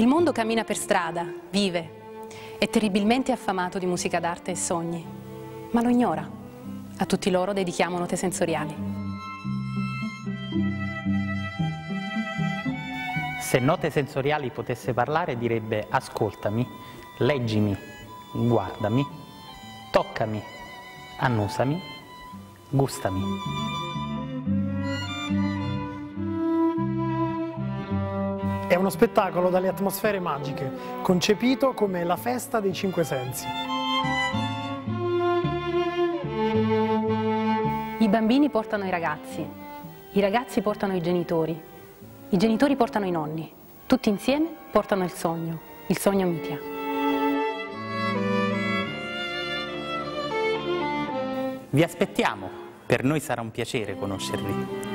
Il mondo cammina per strada, vive, è terribilmente affamato di musica d'arte e sogni, ma lo ignora. A tutti loro dedichiamo note sensoriali. Se note sensoriali potesse parlare direbbe ascoltami, leggimi, guardami, toccami, annusami gustami. È uno spettacolo dalle atmosfere magiche, concepito come la festa dei cinque sensi. I bambini portano i ragazzi, i ragazzi portano i genitori, i genitori portano i nonni, tutti insieme portano il sogno, il sogno Mitia. Vi aspettiamo, per noi sarà un piacere conoscervi.